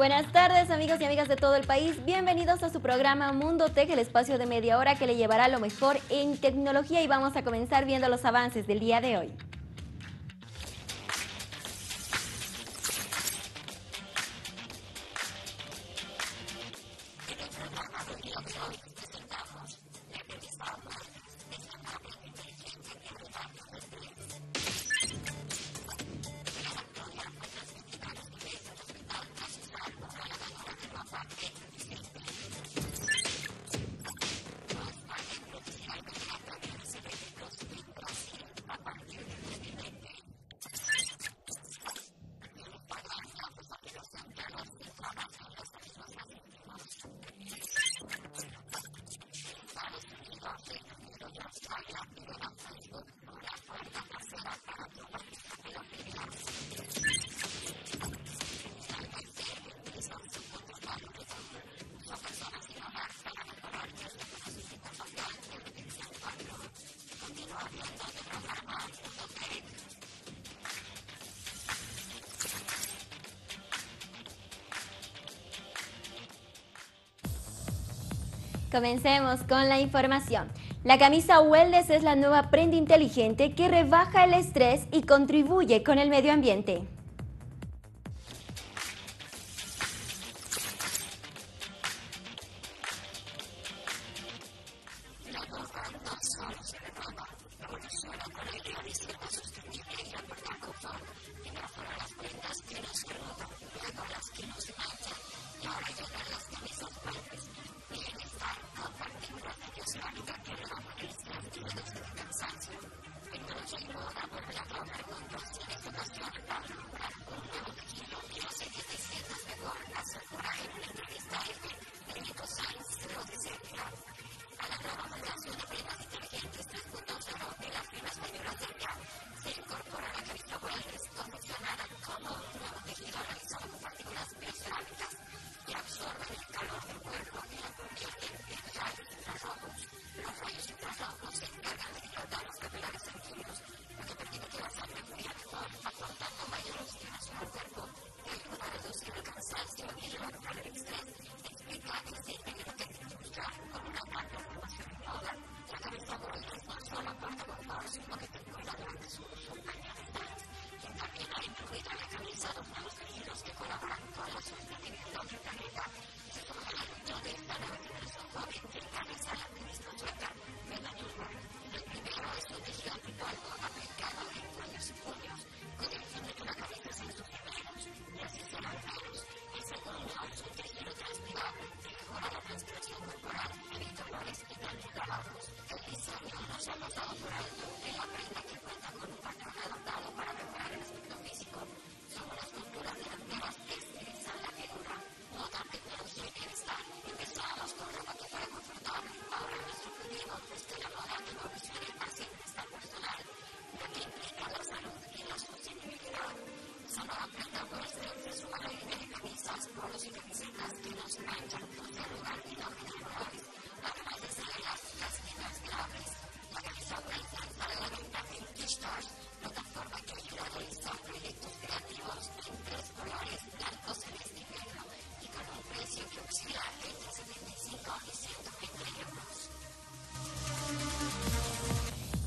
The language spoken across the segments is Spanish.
Buenas tardes amigos y amigas de todo el país, bienvenidos a su programa Mundo Tech, el espacio de media hora que le llevará lo mejor en tecnología y vamos a comenzar viendo los avances del día de hoy. Comencemos con la información. La camisa Wellness es la nueva prenda inteligente que rebaja el estrés y contribuye con el medio ambiente.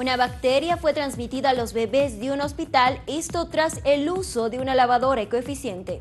Una bacteria fue transmitida a los bebés de un hospital, esto tras el uso de una lavadora ecoeficiente.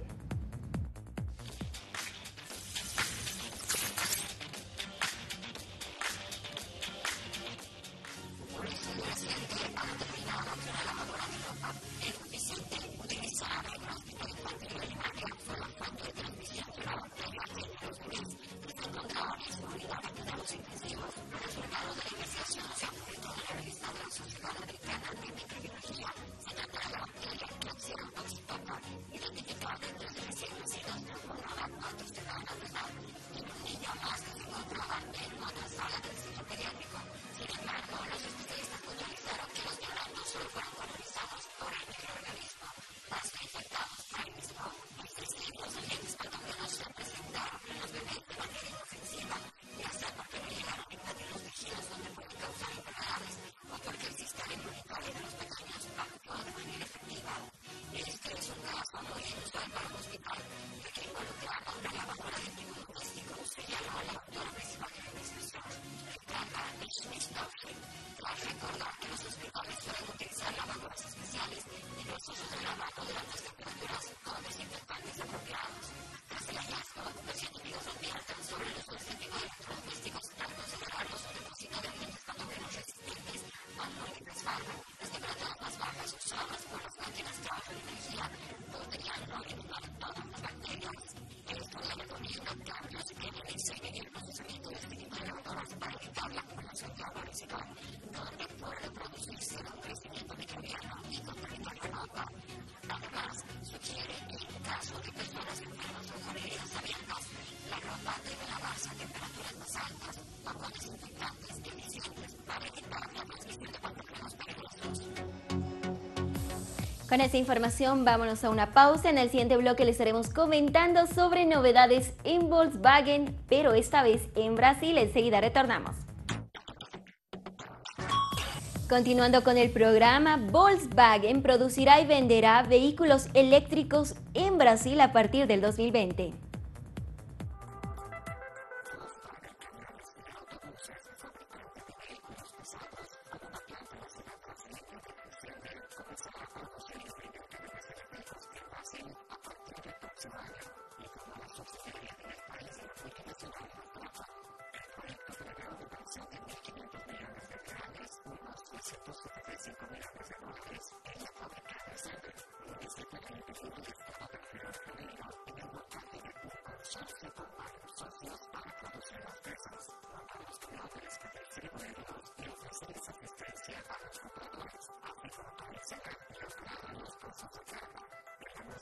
Con esta información vámonos a una pausa. En el siguiente bloque les estaremos comentando sobre novedades en Volkswagen, pero esta vez en Brasil. Enseguida retornamos. Continuando con el programa, Volkswagen producirá y venderá vehículos eléctricos en Brasil a partir del 2020.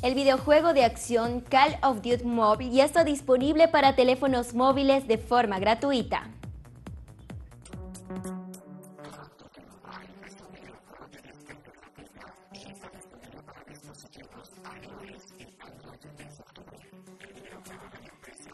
El videojuego de acción Call of Duty Mobile ya está disponible para teléfonos móviles de forma gratuita.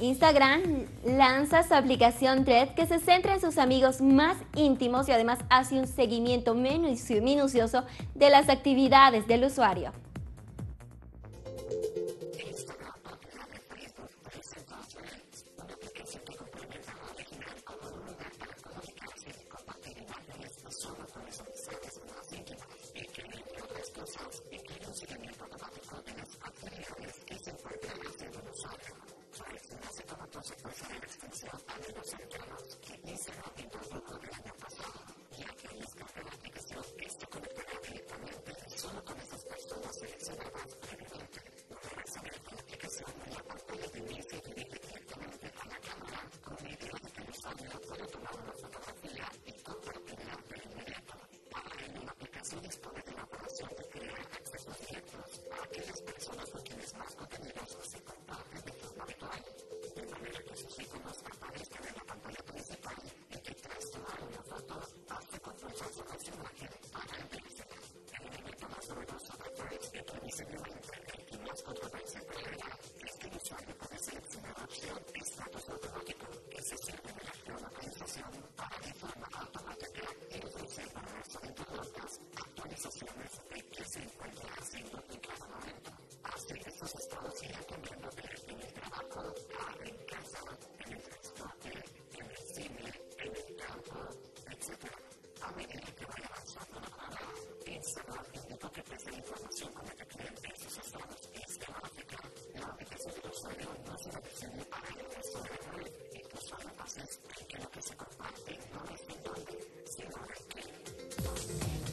Instagram lanza su aplicación Thread que se centra en sus amigos más íntimos y además hace un seguimiento minucioso de las actividades del usuario.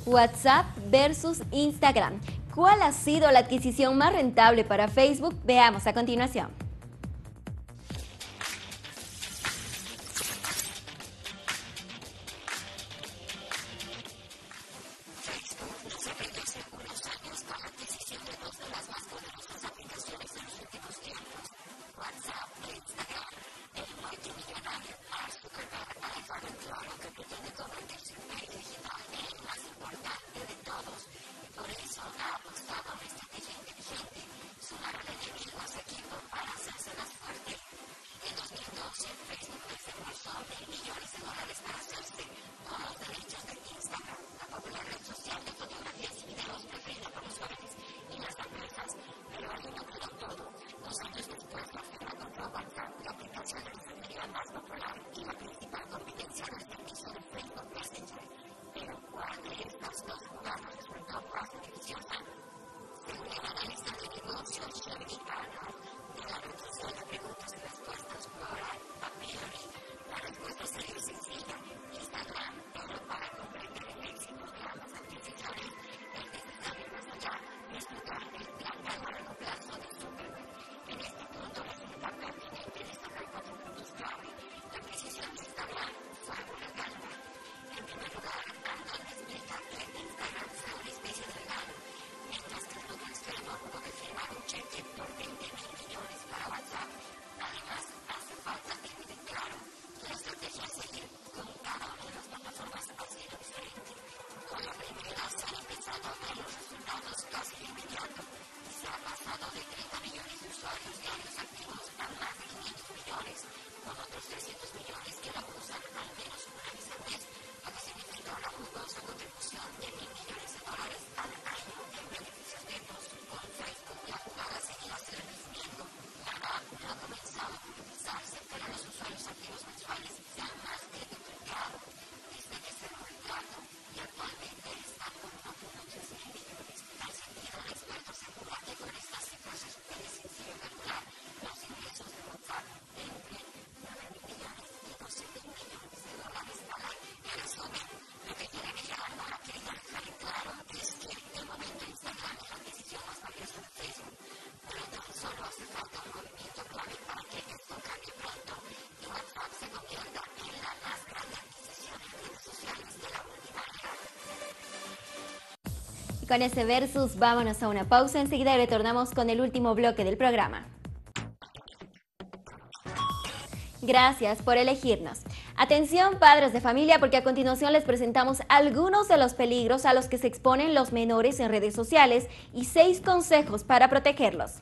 WhatsApp versus Instagram. ¿Cuál ha sido la adquisición más rentable para Facebook? Veamos a continuación. Con ese versus vámonos a una pausa, enseguida retornamos con el último bloque del programa. Gracias por elegirnos. Atención padres de familia porque a continuación les presentamos algunos de los peligros a los que se exponen los menores en redes sociales y seis consejos para protegerlos.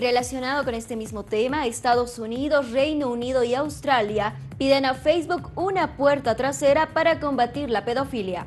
Relacionado con este mismo tema, Estados Unidos, Reino Unido y Australia piden a Facebook una puerta trasera para combatir la pedofilia.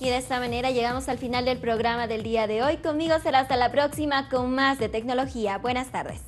Y de esta manera llegamos al final del programa del día de hoy. Conmigo será hasta la próxima con más de tecnología. Buenas tardes.